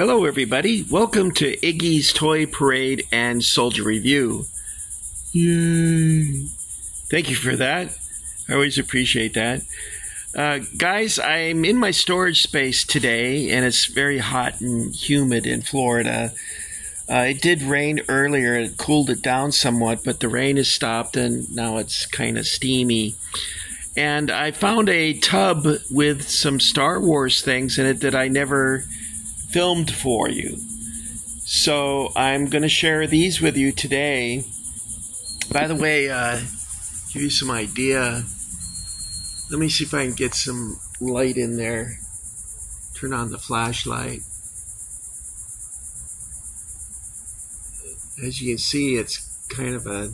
Hello, everybody. Welcome to Iggy's Toy Parade and Soldier Review. Yay! Thank you for that. I always appreciate that. Uh, guys, I'm in my storage space today, and it's very hot and humid in Florida. Uh, it did rain earlier, it cooled it down somewhat, but the rain has stopped, and now it's kind of steamy. And I found a tub with some Star Wars things in it that I never filmed for you. So I'm going to share these with you today. By the way, uh, give you some idea. Let me see if I can get some light in there. Turn on the flashlight. As you can see, it's kind of a.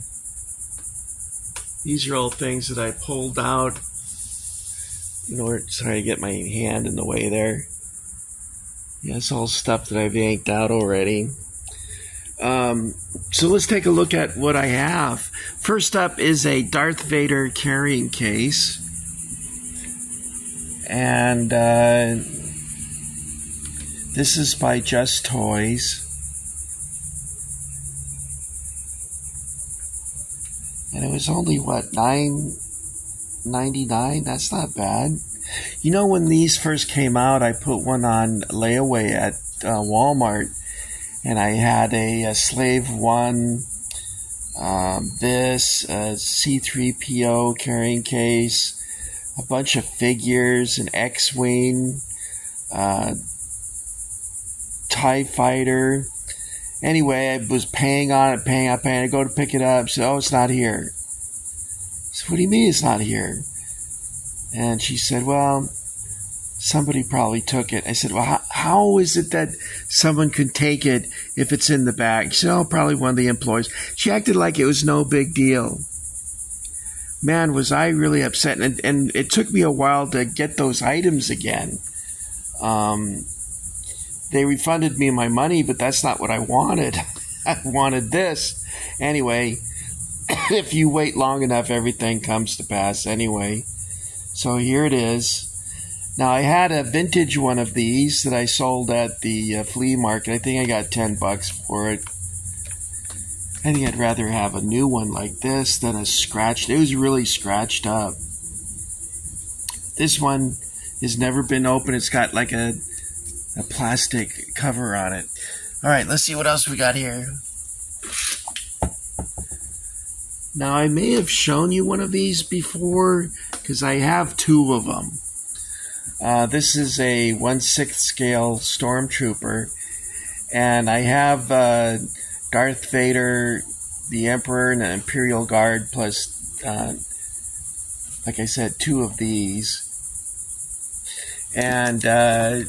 These are all things that I pulled out in order to try to get my hand in the way there. It's all stuff that I've yanked out already. Um, so let's take a look at what I have. First up is a Darth Vader carrying case. And uh, this is by Just Toys. And it was only what nine ninety nine. That's not bad. You know, when these first came out, I put one on layaway at uh, Walmart, and I had a, a Slave One, um, this a C3PO carrying case, a bunch of figures, an X-wing, uh, Tie Fighter. Anyway, I was paying on it, paying on, paying. I go to pick it up. Said, "Oh, it's not here." So, what do you mean it's not here? And she said, Well, somebody probably took it. I said, Well, how, how is it that someone could take it if it's in the bag? She said, Oh, probably one of the employees. She acted like it was no big deal. Man, was I really upset. And, and it took me a while to get those items again. Um, they refunded me my money, but that's not what I wanted. I wanted this. Anyway, if you wait long enough, everything comes to pass anyway. So here it is. Now I had a vintage one of these that I sold at the uh, flea market. I think I got 10 bucks for it. I think I'd rather have a new one like this than a scratched. It was really scratched up. This one has never been opened. It's got like a a plastic cover on it. All right, let's see what else we got here. Now, I may have shown you one of these before because I have two of them. Uh, this is a 1 6th scale Stormtrooper, and I have uh, Darth Vader, the Emperor, and the Imperial Guard, plus, uh, like I said, two of these. And uh,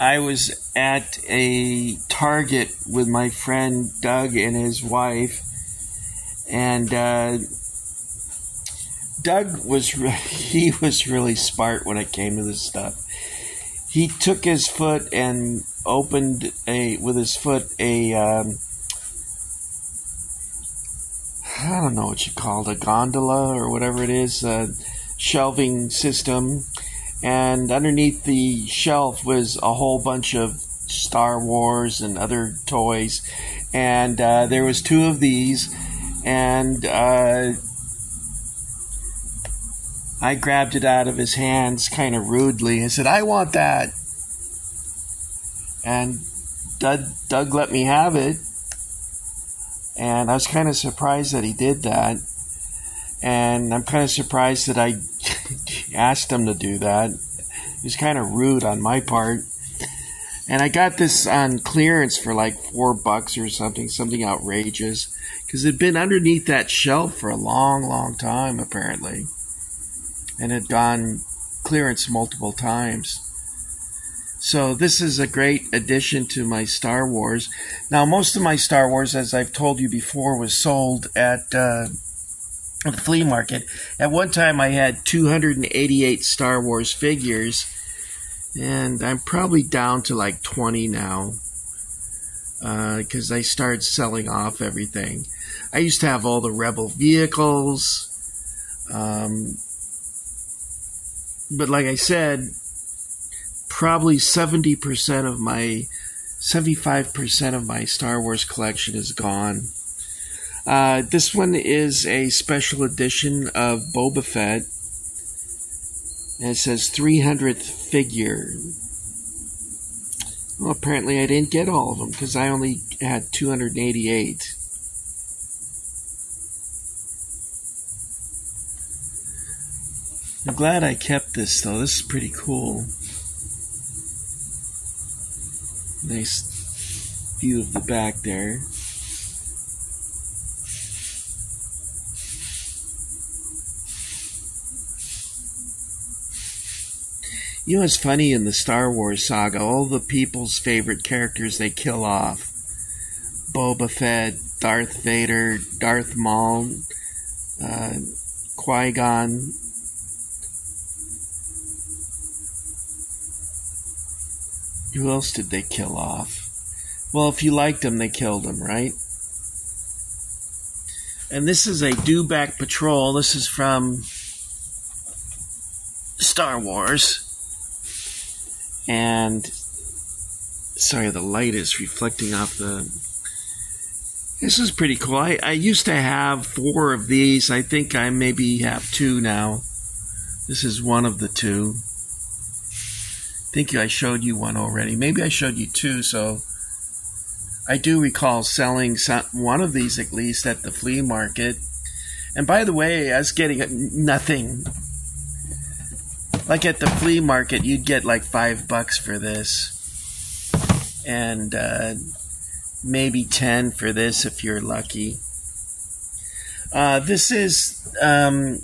I was at a Target with my friend Doug and his wife and uh, Doug was re- he was really smart when it came to this stuff. He took his foot and opened a with his foot a um, I don't know what you call it, a gondola or whatever it is, a shelving system, and underneath the shelf was a whole bunch of Star Wars and other toys, and uh, there was two of these. And uh, I grabbed it out of his hands kind of rudely and said, I want that. And Doug, Doug let me have it. And I was kind of surprised that he did that. And I'm kind of surprised that I asked him to do that. It was kind of rude on my part. And I got this on clearance for like four bucks or something, something outrageous because it had been underneath that shelf for a long, long time, apparently, and had gone clearance multiple times. So this is a great addition to my Star Wars. Now, most of my Star Wars, as I've told you before, was sold at uh, flea market. At one time, I had 288 Star Wars figures, and I'm probably down to like 20 now because uh, I started selling off everything. I used to have all the Rebel vehicles. Um, but like I said, probably 70% of my 75% of my Star Wars collection is gone. Uh, this one is a special edition of Boba Fett. And it says 300th figure. Well, apparently I didn't get all of them because I only had 288. I'm glad I kept this though. This is pretty cool. Nice view of the back there. You know, it's funny in the Star Wars saga, all the people's favorite characters they kill off. Boba Fett, Darth Vader, Darth Maul, uh, Qui Gon, Who else did they kill off? Well, if you liked them, they killed them, right? And this is a Dewback Patrol. This is from Star Wars. And sorry, the light is reflecting off the. This is pretty cool. I, I used to have four of these. I think I maybe have two now. This is one of the two think I showed you one already. Maybe I showed you two. So I do recall selling some, one of these at least at the flea market. And by the way, I was getting nothing. Like at the flea market, you'd get like five bucks for this, and uh, maybe ten for this if you're lucky. Uh, this is um,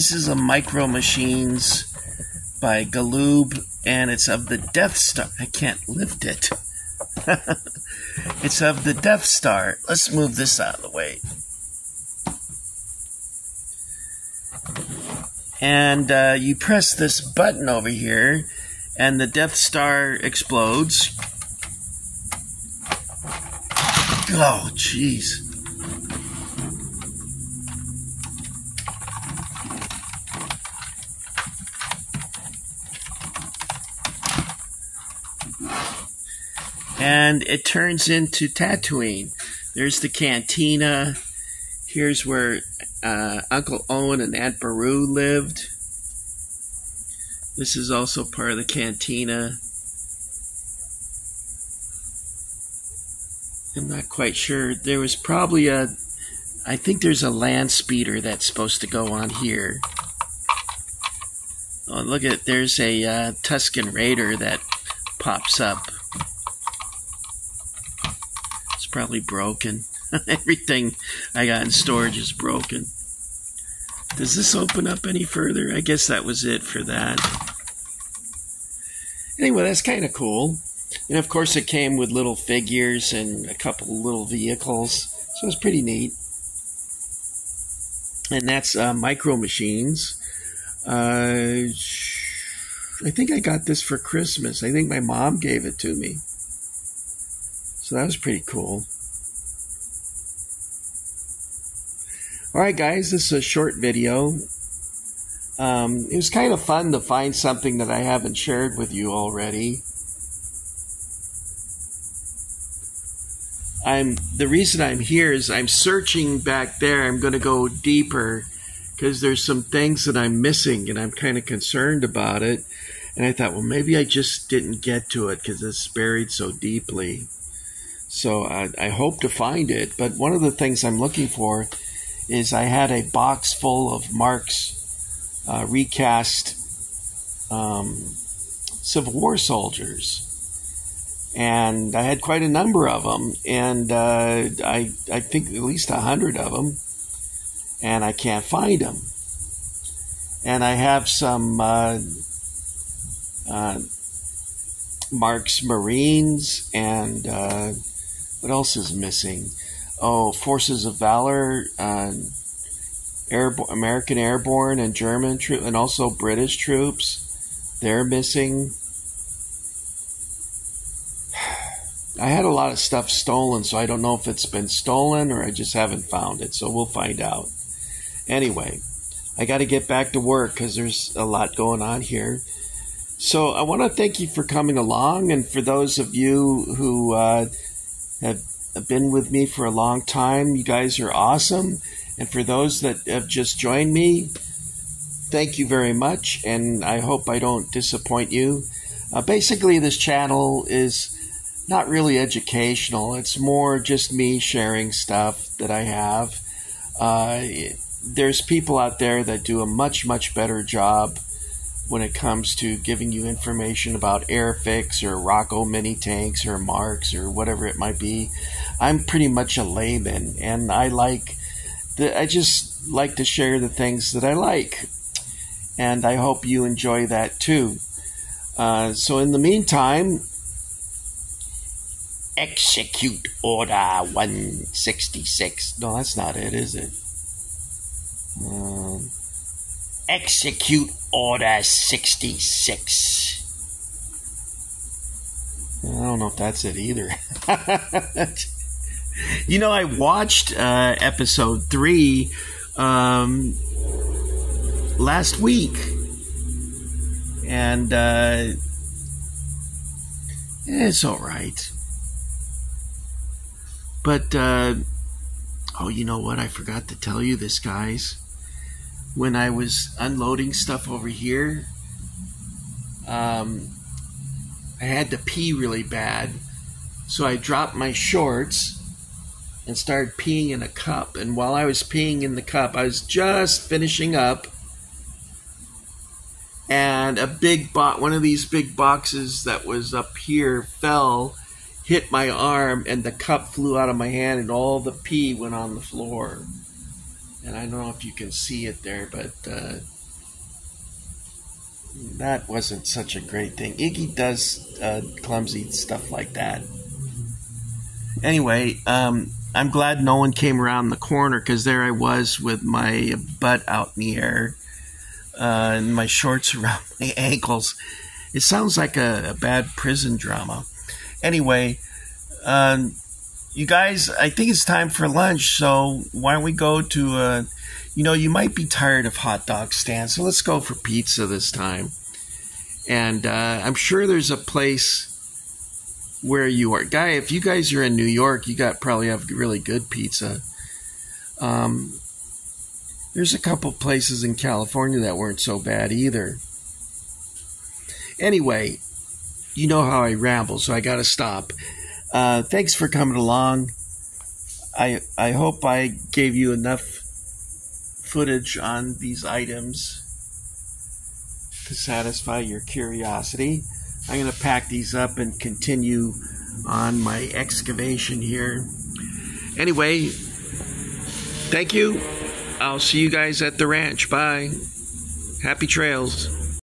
This is a Micro Machines by Galoob, and it's of the Death Star. I can't lift it. it's of the Death Star. Let's move this out of the way. And uh, you press this button over here, and the Death Star explodes. Oh, jeez. And it turns into Tatooine. There's the cantina. Here's where uh, Uncle Owen and Aunt Beru lived. This is also part of the cantina. I'm not quite sure. There was probably a, I think there's a land speeder that's supposed to go on here. Oh, look at, there's a uh, Tusken Raider that pops up probably broken. Everything I got in storage is broken. Does this open up any further? I guess that was it for that. Anyway, that's kind of cool. And of course, it came with little figures and a couple little vehicles. So it's pretty neat. And that's uh, Micro Machines. Uh, I think I got this for Christmas. I think my mom gave it to me. So that was pretty cool. Alright guys, this is a short video. Um, it was kind of fun to find something that I haven't shared with you already. I'm the reason I'm here is I'm searching back there. I'm going to go deeper because there's some things that I'm missing and I'm kind of concerned about it. And I thought, well, maybe I just didn't get to it because it's buried so deeply. So I, I, hope to find it. But one of the things I'm looking for is I had a box full of Marx uh, recast um, Civil War soldiers. And I had quite a number of them, and uh, I I think at least a hundred of them, and I can't find them. And I have some uh, uh Marx Marines and uh, what else is missing? Oh, Forces of Valor, uh, American Airborne and German troops, and also British troops. They're missing. I had a lot of stuff stolen, so I don't know if it's been stolen or I just haven't found it. So we'll find out. Anyway, I got to get back to work because there's a lot going on here. So I want to thank you for coming along, and for those of you who uh, have been with me for a long time, you guys are awesome. And for those that have just joined me, thank you very much, and I hope I don't disappoint you. Uh, basically, this channel is not really educational. It's more just me sharing stuff that I have. Uh, there's people out there that do a much, much better job when it comes to giving you information about Airfix or Roco mini tanks or Marx or whatever it might be. I'm pretty much a layman, and I like the, I just like to share the things that I like, and I hope you enjoy that too. Uh, so in the meantime, execute order 166. No, that's not it, is it? Um, execute order 66. I don't know if that's it either. you know, I watched uh, episode three um, last week, and uh, it's all right. But uh, oh, you know what? I forgot to tell you this, guys. When I was unloading stuff over here, um, I had to pee really bad, so I dropped my shorts and started peeing in a cup. And while I was peeing in the cup, I was just finishing up, and a big box, one of these big boxes that was up here, fell hit my arm and the cup flew out of my hand and all the pee went on the floor. And I don't know if you can see it there, but uh, that wasn't such a great thing. Iggy does uh, clumsy stuff like that. Anyway, um, I'm glad no one came around the corner because there I was with my butt out in the air uh, and my shorts around my ankles. It sounds like a, a bad prison drama. Anyway, um, you guys, I think it's time for lunch. So why don't we go to, uh, you know, you might be tired of hot dog stands. So let's go for pizza this time. And uh, I'm sure there's a place where you are. Guy, if you guys are in New York, you got probably have really good pizza. Um, there's a couple places in California that weren't so bad either. Anyway, you know how I ramble, so I got to stop. Uh, thanks for coming along. I I hope I gave you enough footage on these items to satisfy your curiosity. I'm going to pack these up and continue on my excavation here. Anyway, thank you. I'll see you guys at the ranch. Bye. Happy trails.